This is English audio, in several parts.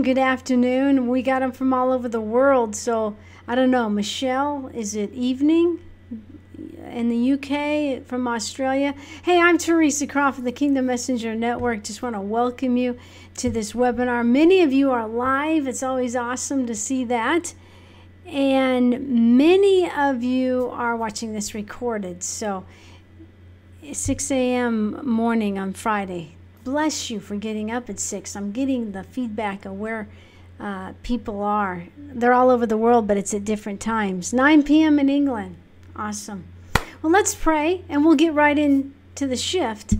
morning, good afternoon. We got them from all over the world. So I don't know, Michelle, is it evening in the UK from Australia? Hey, I'm Theresa Croft, the Kingdom Messenger Network. Just want to welcome you to this webinar. Many of you are live. It's always awesome to see that. And many of you are watching this recorded. So 6 a.m. morning on Friday. Bless you for getting up at 6. I'm getting the feedback of where uh, people are. They're all over the world, but it's at different times. 9 p.m. in England. Awesome. Well, let's pray and we'll get right into the shift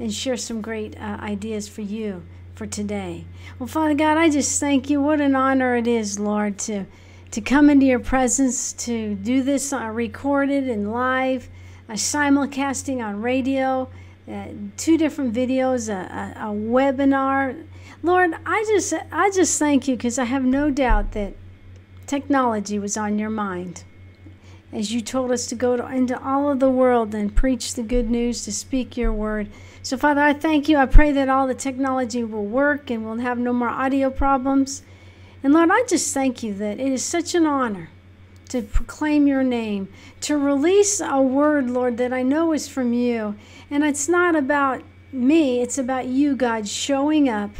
and share some great uh, ideas for you for today. Well, Father God, I just thank you. What an honor it is, Lord, to, to come into your presence, to do this uh, recorded and live, uh, simulcasting on radio. Uh, two different videos, a, a, a webinar, Lord, I just I just thank you because I have no doubt that technology was on your mind as you told us to go to, into all of the world and preach the good news, to speak your word. So, Father, I thank you. I pray that all the technology will work and we'll have no more audio problems. And Lord, I just thank you that it is such an honor to proclaim your name, to release a word, Lord, that I know is from you. And it's not about me, it's about you, God, showing up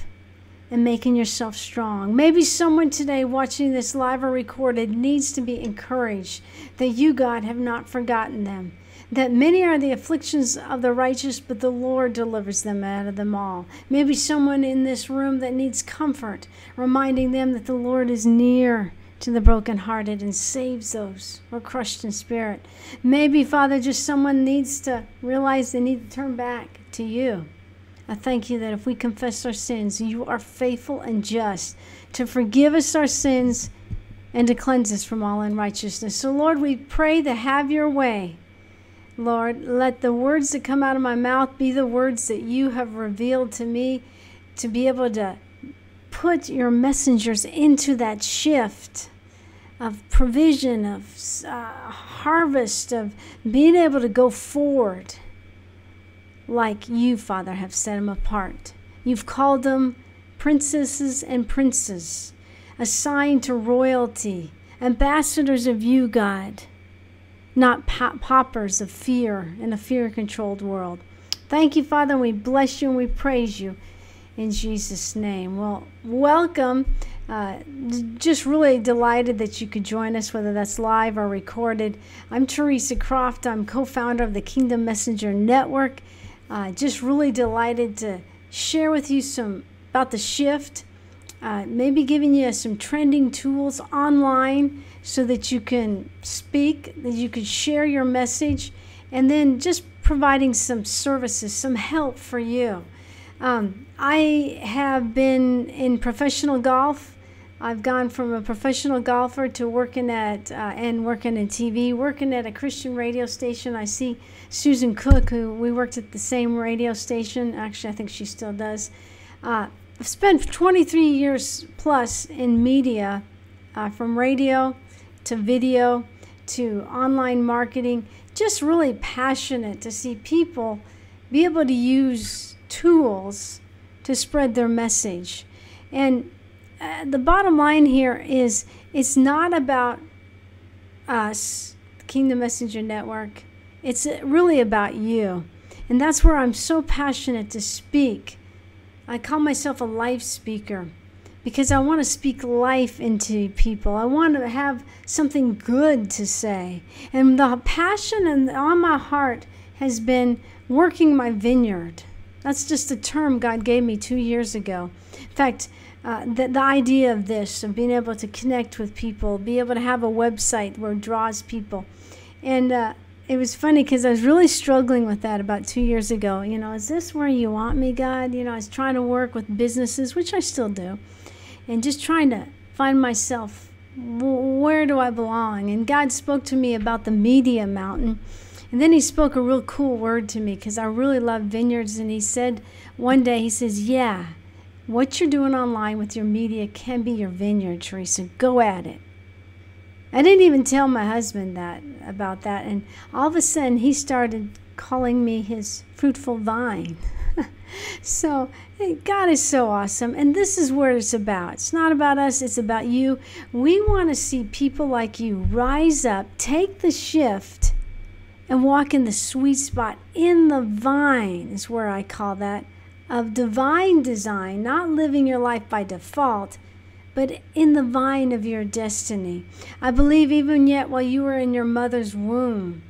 and making yourself strong. Maybe someone today watching this live or recorded needs to be encouraged that you, God, have not forgotten them. That many are the afflictions of the righteous, but the Lord delivers them out of them all. Maybe someone in this room that needs comfort, reminding them that the Lord is near to the brokenhearted and saves those who are crushed in spirit. Maybe, Father, just someone needs to realize they need to turn back to you I thank you that if we confess our sins, you are faithful and just to forgive us our sins and to cleanse us from all unrighteousness. So, Lord, we pray to have your way. Lord, let the words that come out of my mouth be the words that you have revealed to me to be able to put your messengers into that shift of provision, of uh, harvest, of being able to go forward like you, Father, have set them apart. You've called them princesses and princes, assigned to royalty, ambassadors of you, God, not paupers of fear in a fear controlled world. Thank you, Father, we bless you and we praise you in Jesus' name. Well, welcome. Uh, just really delighted that you could join us, whether that's live or recorded. I'm Theresa Croft. I'm co founder of the Kingdom Messenger Network. Uh, just really delighted to share with you some about the shift, uh, maybe giving you some trending tools online so that you can speak, that you can share your message, and then just providing some services, some help for you. Um, I have been in professional golf I've gone from a professional golfer to working at uh, and working in TV, working at a Christian radio station. I see Susan Cook, who we worked at the same radio station. Actually, I think she still does. Uh, I've spent 23 years plus in media, uh, from radio to video to online marketing. Just really passionate to see people be able to use tools to spread their message. And uh, the bottom line here is it's not about us, Kingdom Messenger Network. It's uh, really about you. And that's where I'm so passionate to speak. I call myself a life speaker because I want to speak life into people. I want to have something good to say. And the passion and on my heart has been working my vineyard. That's just a term God gave me two years ago. In fact, uh, the, the idea of this, of being able to connect with people, be able to have a website where it draws people. And uh, it was funny because I was really struggling with that about two years ago. You know, is this where you want me, God? You know, I was trying to work with businesses, which I still do, and just trying to find myself where do I belong? And God spoke to me about the media mountain. And then he spoke a real cool word to me because I really love vineyards. And he said one day, he says, Yeah, what you're doing online with your media can be your vineyard, Theresa. Go at it. I didn't even tell my husband that about that, and all of a sudden he started calling me his fruitful vine. so God is so awesome. And this is what it's about. It's not about us, it's about you. We want to see people like you rise up, take the shift, and walk in the sweet spot in the vine, is where I call that, of divine design, not living your life by default, but in the vine of your destiny. I believe even yet while you were in your mother's womb,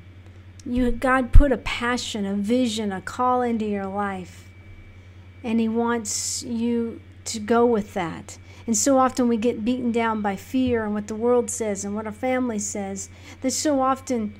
you God put a passion, a vision, a call into your life. And he wants you to go with that. And so often we get beaten down by fear and what the world says and what our family says that so often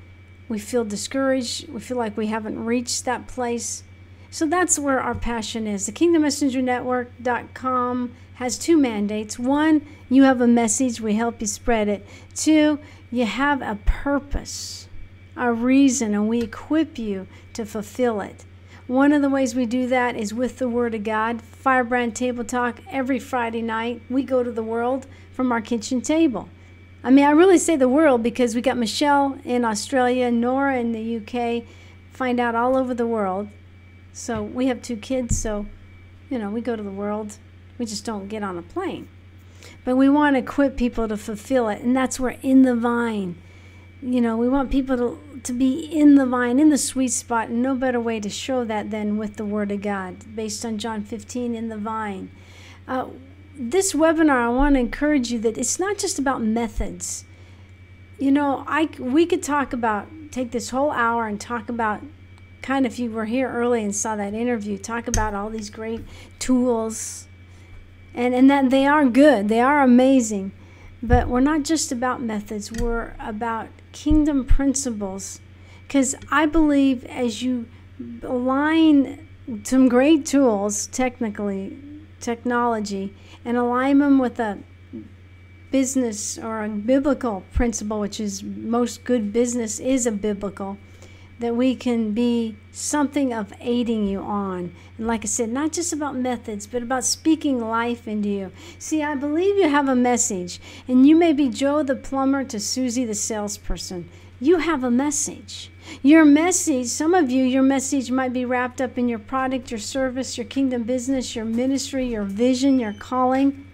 we feel discouraged, we feel like we haven't reached that place. So that's where our passion is. The Kingdom Messenger Network.com has two mandates. One, you have a message, we help you spread it. Two, you have a purpose, a reason, and we equip you to fulfill it. One of the ways we do that is with the Word of God. Firebrand Table Talk every Friday night. We go to the world from our kitchen table. I mean, I really say the world because we got Michelle in Australia, Nora in the UK, find out all over the world. So we have two kids, so you know, we go to the world we just don't get on a plane. But we want to equip people to fulfill it, and that's where in the vine. You know, we want people to, to be in the vine, in the sweet spot, and no better way to show that than with the Word of God, based on John 15 in the vine. Uh, this webinar, I want to encourage you that it's not just about methods. You know, I we could talk about take this whole hour and talk about kind of if you were here early and saw that interview, talk about all these great tools. And and that they are good they are amazing. But we're not just about methods we're about kingdom principles. Because i believe as you align some great tools technically technology and align them with a business or a biblical principle which is most good business is a biblical that we can be something of aiding you on. And like I said, not just about methods, but about speaking life into you. See, I believe you have a message, and you may be Joe the plumber to Susie the salesperson. You have a message. Your message, some of you, your message might be wrapped up in your product, your service, your kingdom business, your ministry, your vision, your calling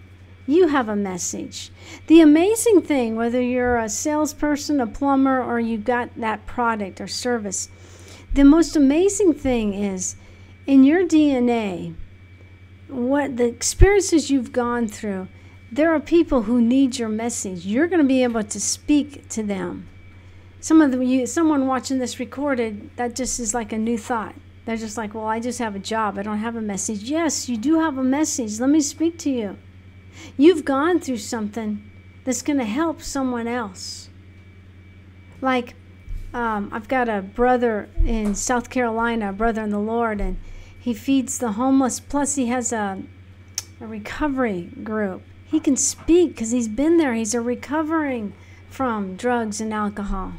you have a message. The amazing thing, whether you're a salesperson, a plumber, or you've got that product or service, the most amazing thing is in your DNA, what the experiences you've gone through, there are people who need your message. You're going to be able to speak to them. Some of them, you, someone watching this recorded, that just is like a new thought. They're just like, well, I just have a job. I don't have a message. Yes, you do have a message. Let me speak to you. You've gone through something that's going to help someone else. Like, um, I've got a brother in South Carolina, a brother in the Lord, and he feeds the homeless. Plus, he has a, a recovery group. He can speak because he's been there. He's a recovering from drugs and alcohol.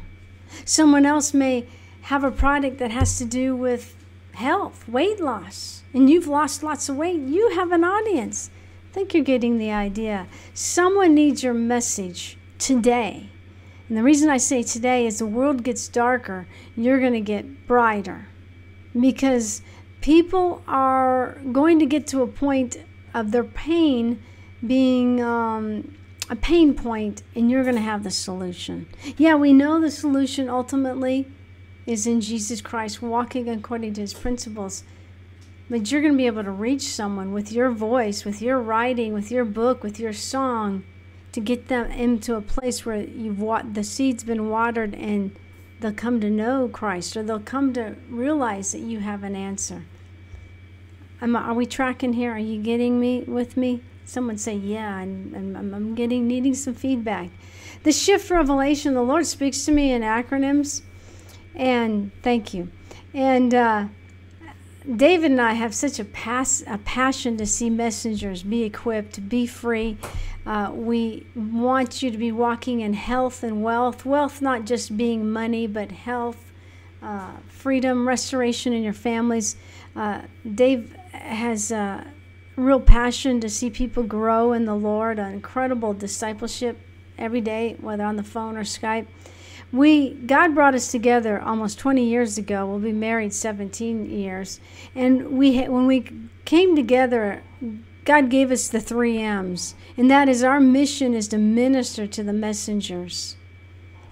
Someone else may have a product that has to do with health, weight loss, and you've lost lots of weight. You have an audience I think you're getting the idea. Someone needs your message today. And the reason I say today is the world gets darker, you're going to get brighter. Because people are going to get to a point of their pain being um, a pain point, and you're going to have the solution. Yeah, we know the solution ultimately is in Jesus Christ, walking according to his principles. But you're going to be able to reach someone with your voice, with your writing, with your book, with your song to get them into a place where you've the seed's been watered and they'll come to know Christ or they'll come to realize that you have an answer. Am, are we tracking here? Are you getting me with me? Someone say, yeah, and, I'm, I'm getting needing some feedback. The shift revelation, the Lord speaks to me in acronyms, and thank you. And uh, David and I have such a, pass, a passion to see messengers be equipped, be free. Uh, we want you to be walking in health and wealth. Wealth, not just being money, but health, uh, freedom, restoration in your families. Uh, Dave has a real passion to see people grow in the Lord, an incredible discipleship every day, whether on the phone or Skype. we God brought us together almost 20 years ago. We'll be married 17 years, and we when we came together, God gave us the three M's, and that is our mission is to minister to the messengers.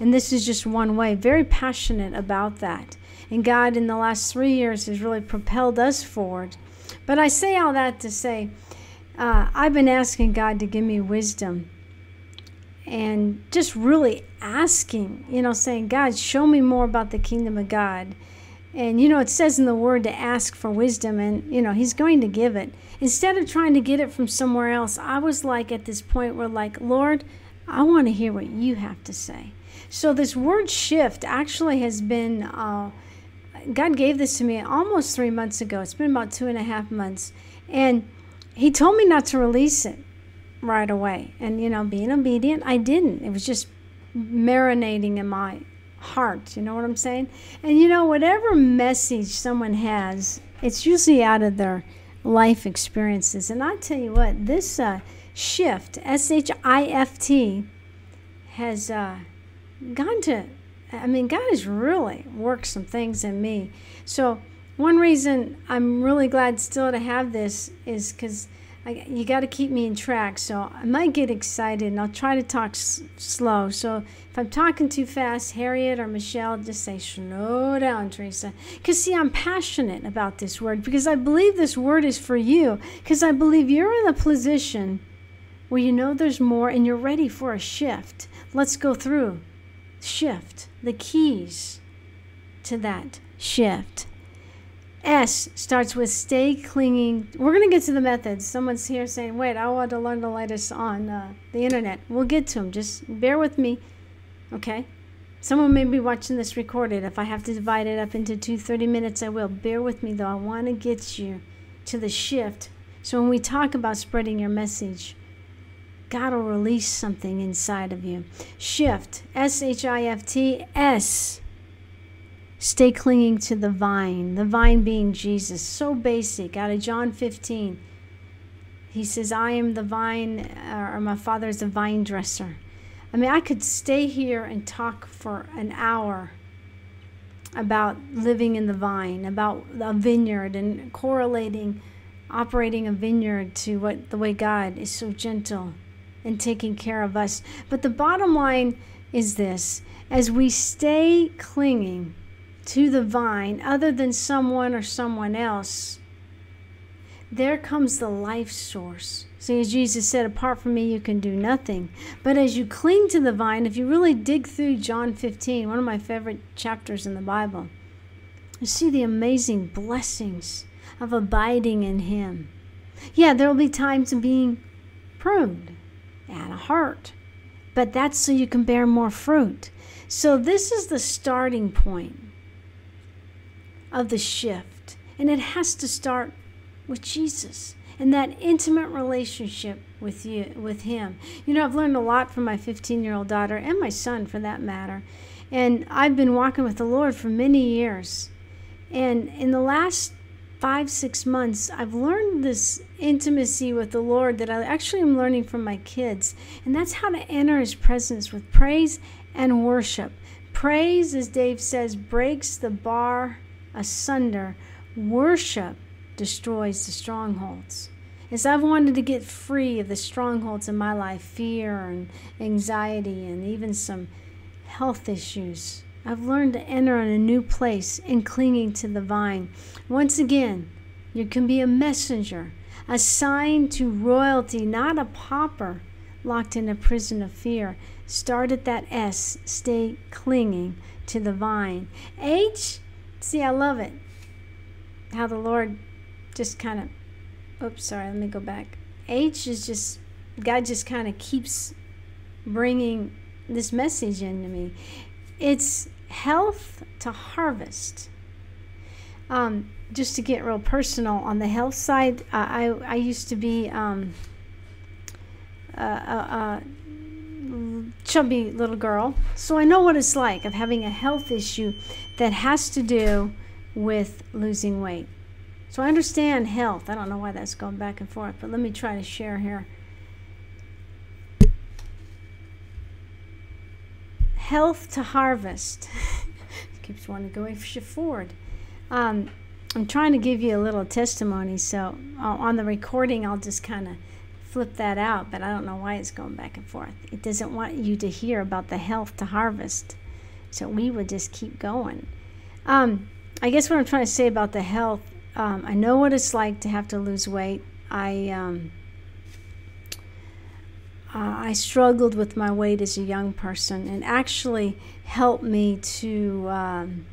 And this is just one way. Very passionate about that. And God, in the last three years, has really propelled us forward. But I say all that to say, uh, I've been asking God to give me wisdom and just really asking, you know, saying, God, show me more about the kingdom of God. And, you know, it says in the word to ask for wisdom, and, you know, He's going to give it. Instead of trying to get it from somewhere else, I was like at this point where, like, Lord, I want to hear what you have to say. So, this word shift actually has been, uh, God gave this to me almost three months ago. It's been about two and a half months. And He told me not to release it right away. And, you know, being obedient, I didn't. It was just marinating in my heart. You know what I'm saying? And, you know, whatever message someone has, it's usually out of their life experiences. And I tell you what, this uh, shift, S H I F T, has uh, gone to, I mean, God has really worked some things in me. So, one reason I'm really glad still to have this is because you got to keep me in track. So I might get excited and I'll try to talk s- slow. So if I'm talking too fast, Harriet or Michelle, just say, slow down, Theresa. Because, see, I'm passionate about this word because I believe this word is for you. Because I believe you're in a position where you know there's more and you're ready for a shift. Let's go through shift, the keys to that shift. S starts with stay clinging. We're going to get to the methods. Someone's here saying, wait, I want to learn the latest on uh, the internet. We'll get to them. Just bear with me, okay? Someone may be watching this recorded. If I have to divide it up into two 30 minutes, I will. Bear with me, though. I want to get you to the shift. So when we talk about spreading your message, God will release something inside of you. Shift, S H I F T, S Stay clinging to the vine, the vine being Jesus. So basic. Out of John 15, he says, I am the vine, uh, or my father is the vine dresser. I mean, I could stay here and talk for an hour about living in the vine, about a vineyard, and correlating operating a vineyard to what the way God is so gentle and taking care of us. But the bottom line is this as we stay clinging, to the vine other than someone or someone else, there comes the life source. See, as Jesus said, apart from me, you can do nothing. But as you cling to the vine, if you really dig through John 15, one of my favorite chapters in the Bible, you see the amazing blessings of abiding in Him. Yeah, there will be times of being pruned and a heart, but that's so you can bear more fruit. So, this is the starting point of the shift. And it has to start with Jesus and that intimate relationship with you with him. You know, I've learned a lot from my 15-year-old daughter and my son for that matter. And I've been walking with the Lord for many years. And in the last 5 6 months, I've learned this intimacy with the Lord that I actually am learning from my kids. And that's how to enter his presence with praise and worship. Praise, as Dave says, breaks the bar asunder, worship destroys the strongholds. As I've wanted to get free of the strongholds in my life, fear and anxiety and even some health issues, I've learned to enter in a new place in clinging to the vine. Once again, you can be a messenger, assigned to royalty, not a pauper locked in a prison of fear. Start at that S, stay clinging to the vine. H, See, I love it. How the Lord just kind of, oops, sorry, let me go back. H is just, God just kind of keeps bringing this message into me. It's health to harvest. Um, just to get real personal on the health side, I, I used to be um, uh, uh, chubby little girl. So I know what it's like of having a health issue that has to do with losing weight. So I understand health. I don't know why that's going back and forth, but let me try to share here. Health to harvest. Keeps wanting to go forward. Um, I'm trying to give you a little testimony, so uh, on the recording, I'll just kind of flip that out, but I don't know why it's going back and forth. It doesn't want you to hear about the health to harvest, so we would just keep going. Um, I guess what I'm trying to say about the health, um, I know what it's like to have to lose weight. I um, uh, I struggled with my weight as a young person, and actually helped me to um,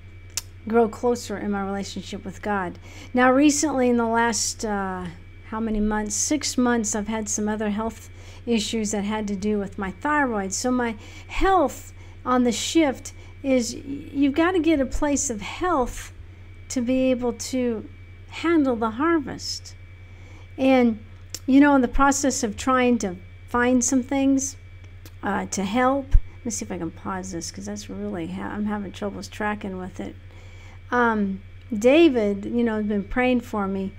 grow closer in my relationship with God. Now, recently, in the last uh, how many months? Six months, I've had some other health issues that had to do with my thyroid. So, my health on the shift is you've got to get a place of health to be able to handle the harvest. And, you know, in the process of trying to find some things uh, to help, let me see if I can pause this because that's really, ha- I'm having troubles tracking with it. Um, David, you know, has been praying for me,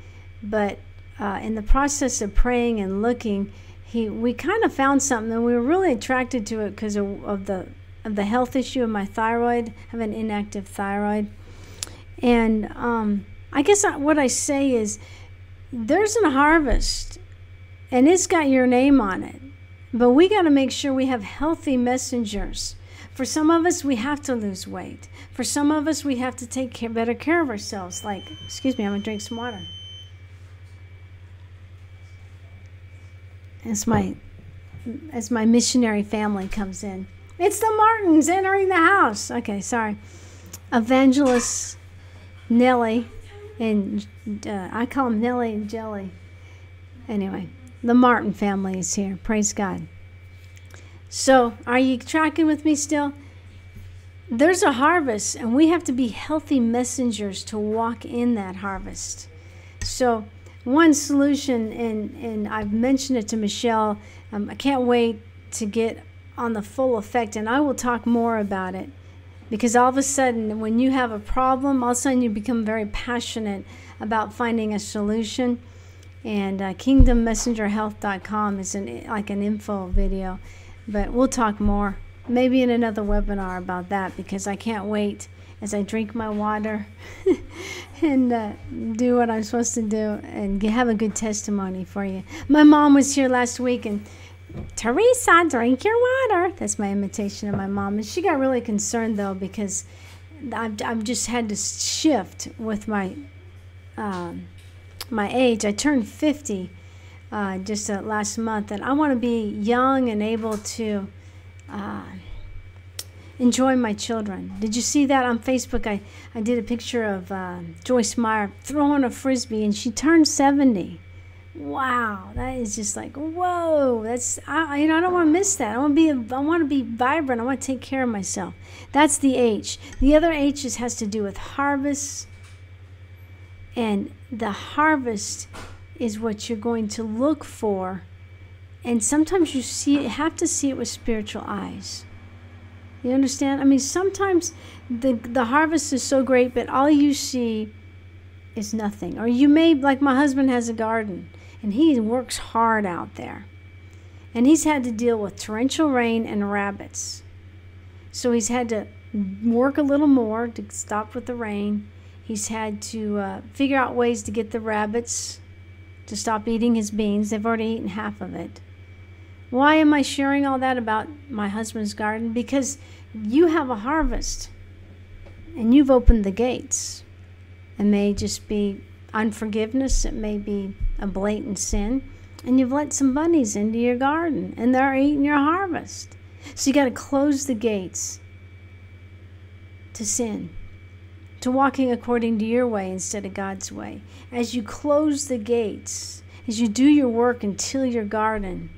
but uh, in the process of praying and looking, he we kind of found something, and we were really attracted to it because of, of, the of the health issue of my thyroid. I have an inactive thyroid, and um, I guess what I say is, there's a harvest, and it's got your name on it, but we got to make sure we have healthy messengers for some of us, we have to lose weight. For some of us, we have to take care, better care of ourselves. Like, excuse me, I'm going to drink some water. As my, as my missionary family comes in. It's the Martins entering the house. Okay, sorry. Evangelist Nellie and uh, I call them Nellie and Jelly. Anyway, the Martin family is here. Praise God. So, are you tracking with me still? There's a harvest, and we have to be healthy messengers to walk in that harvest. So, one solution, and, and I've mentioned it to Michelle, um, I can't wait to get on the full effect, and I will talk more about it because all of a sudden, when you have a problem, all of a sudden you become very passionate about finding a solution. And uh, kingdommessengerhealth.com is an, like an info video but we'll talk more, maybe in another webinar about that because I can't wait as I drink my water and uh, do what I'm supposed to do and have a good testimony for you. My mom was here last week and Theresa, drink your water. That's my imitation of my mom. And she got really concerned though because I've, I've just had to shift with my um, my age. I turned 50 uh, just uh, last month, and I want to be young and able to uh, enjoy my children. Did you see that on Facebook? I, I did a picture of uh, Joyce Meyer throwing a frisbee, and she turned 70. Wow, that is just like whoa. That's I, you know I don't want to miss that. I want to be I want to be vibrant. I want to take care of myself. That's the H. The other H is, has to do with harvest, and the harvest is what you're going to look for. And sometimes you see have to see it with spiritual eyes. You understand? I mean, sometimes the the harvest is so great, but all you see is nothing. Or you may like my husband has a garden and he works hard out there. And he's had to deal with torrential rain and rabbits. So he's had to work a little more to stop with the rain. He's had to uh, figure out ways to get the rabbits to stop eating his beans. They've already eaten half of it. Why am I sharing all that about my husband's garden? Because you have a harvest and you've opened the gates. It may just be unforgiveness, it may be a blatant sin, and you've let some bunnies into your garden and they're eating your harvest. So you got to close the gates to sin to walking according to your way instead of God's way. As you close the gates, as you do your work and till your garden,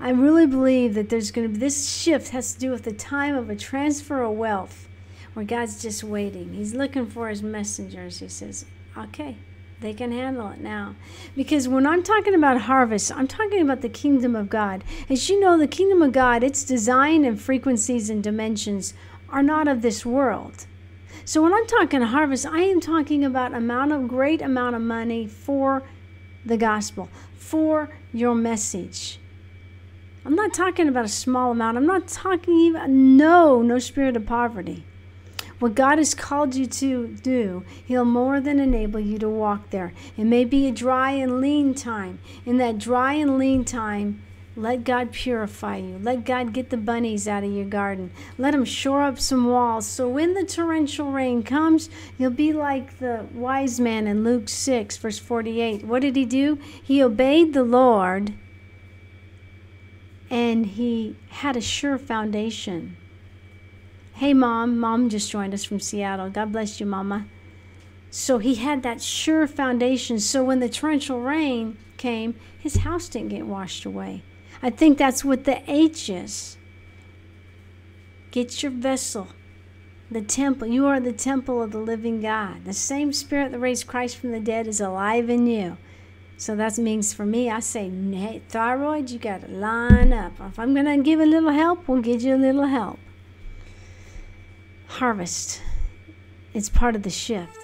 I really believe that there's going to be this shift has to do with the time of a transfer of wealth where God's just waiting. He's looking for his messengers. He says, okay, they can handle it now. Because when I'm talking about harvest, I'm talking about the kingdom of God. As you know, the kingdom of God, its design and frequencies and dimensions are not of this world. So when I'm talking harvest, I am talking about amount of great amount of money for the gospel, for your message. I'm not talking about a small amount. I'm not talking even, no, no spirit of poverty. What God has called you to do, He'll more than enable you to walk there. It may be a dry and lean time. In that dry and lean time, let God purify you. Let God get the bunnies out of your garden. Let Him shore up some walls. So when the torrential rain comes, you'll be like the wise man in Luke 6, verse 48. What did he do? He obeyed the Lord and he had a sure foundation. Hey, mom. Mom just joined us from Seattle. God bless you, mama. So he had that sure foundation. So when the torrential rain came, his house didn't get washed away. I think that's what the H is. Get your vessel, the temple. You are the temple of the living God. The same spirit that raised Christ from the dead is alive in you. So that means for me, I say, hey, thyroid, you got to line up. If I'm going to give a little help, we'll give you a little help harvest. It's part of the shift.